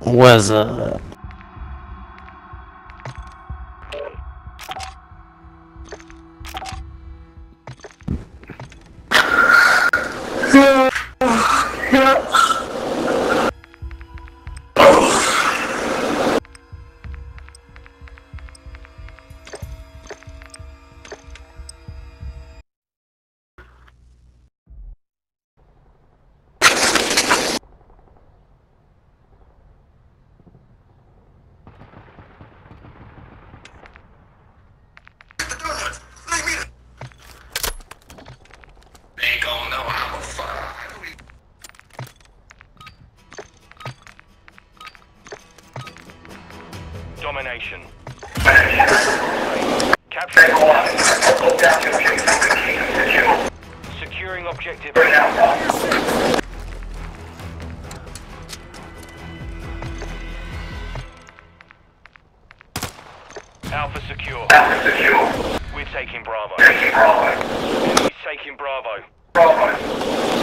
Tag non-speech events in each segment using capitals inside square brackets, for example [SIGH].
was uh Alpha secure. We're taking Bravo. Enemy's taking Bravo. Objective.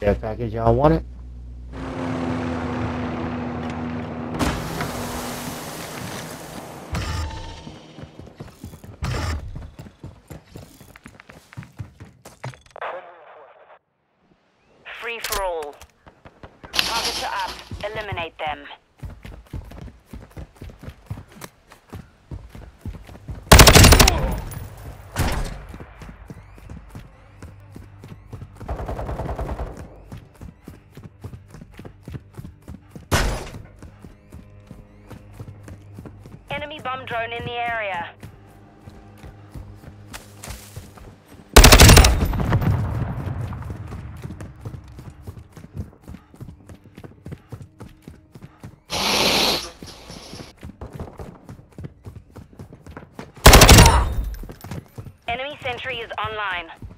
That package, y'all want it? Enemy bomb drone in the area. Enemy sentry is online.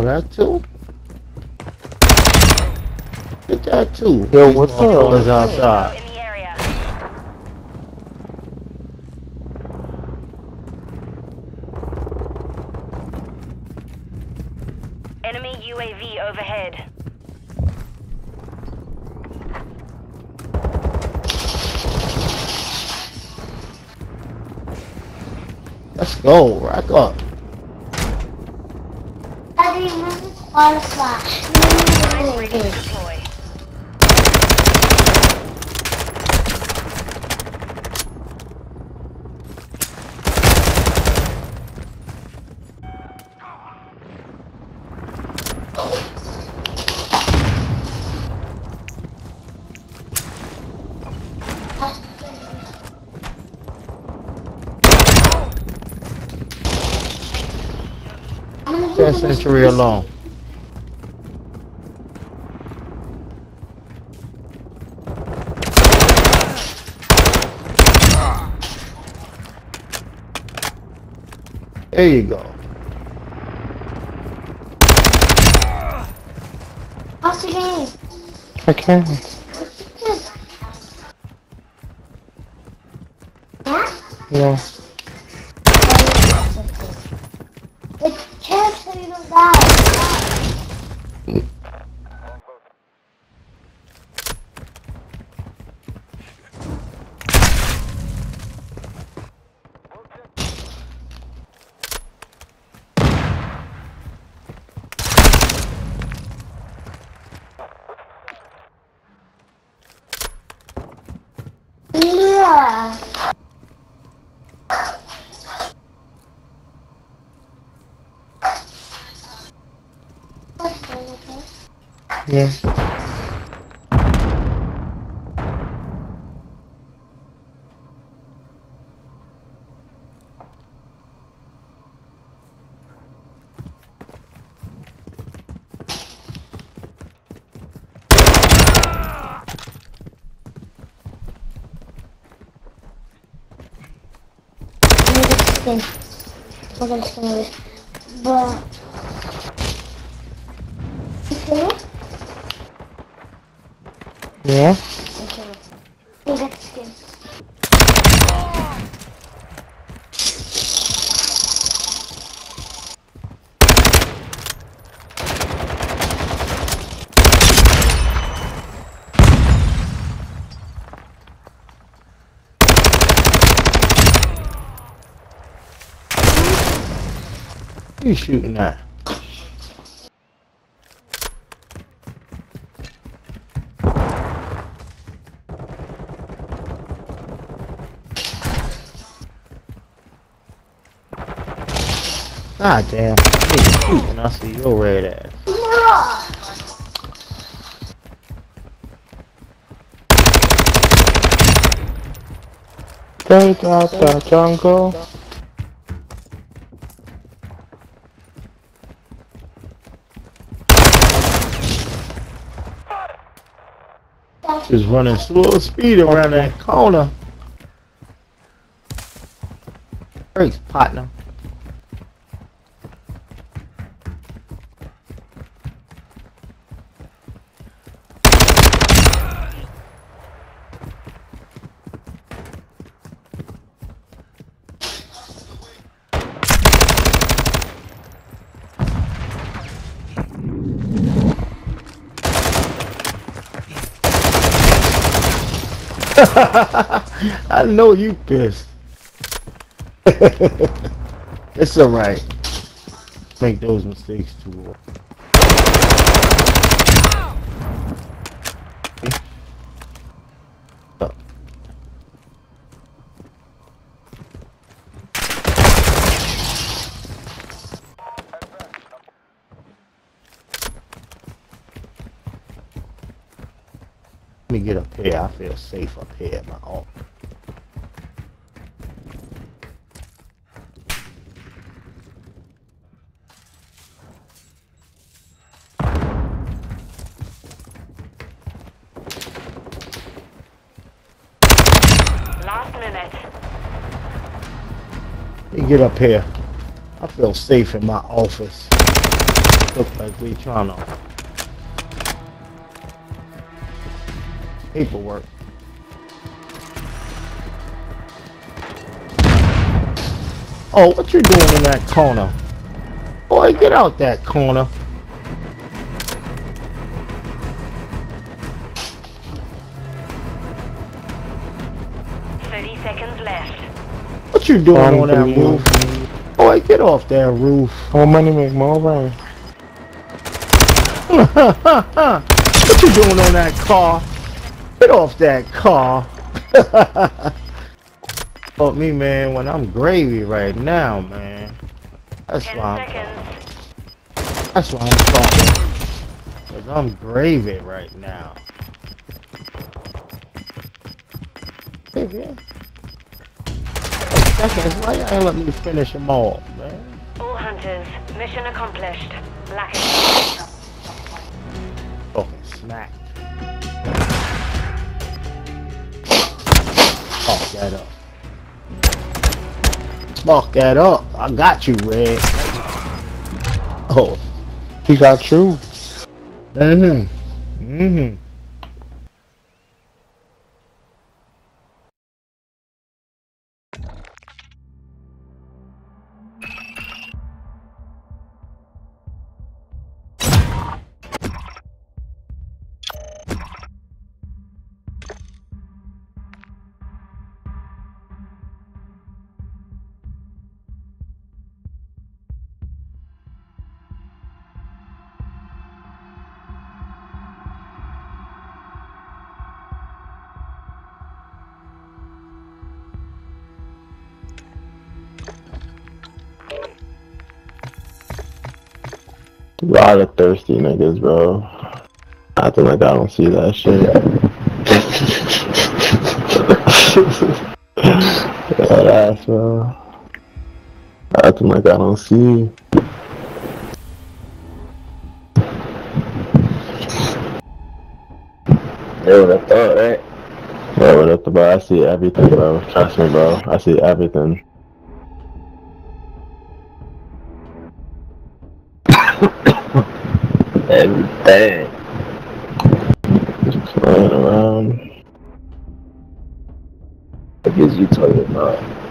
Oh, that too? Get that too. Yo, what's Motherfuckers up? outside. In the area. Enemy UAV overhead. Let's go. Rack up. Ready to deploy. Sentry alone. There you go. How's the game? I can. Yeah? Yeah. It's chance so you don't die. Yeah. Yeah. skin. We're gonna skin this. But. You skin it? Yeah. Okay. Skin. You shooting at? God damn. And I see your red ass. Take out the jungle. Just running slow speed around that corner. Thanks, partner. [LAUGHS] I know you pissed. [LAUGHS] it's alright. Make those mistakes too. Let me get up here. I feel safe up here at my. Last minute. Let me get up here. I feel safe in my office. Look like we trying to paperwork. Oh, what you doing in that corner? Boy, get out that corner. Thirty seconds left. What you doing on that Unbelievable. roof? Boy, get off that roof. More money make more rain. [LAUGHS] what you doing on that car? Get off that car. [LAUGHS] Fuck me, man, when I'm gravy right now, man. That's Ten why I'm. That's why I'm talking. Cause I'm gravy right now. Hey, man. Seconds, why y'all ain't let me finish them all, man? All hunters. Mission accomplished. Black Fucking smack. That up. Spark that up. I got you, Red. Oh. He got you. Mm-hmm. Mm-hmm. A lot of thirsty niggas, bro. I Acting like I don't see that shit. that ass, bro. Acting like I don't see. They would have thought, right? Bro, what up, bro? I see everything, bro. Trust me, bro. I see everything. Everything. Just playing around. What is you talking about?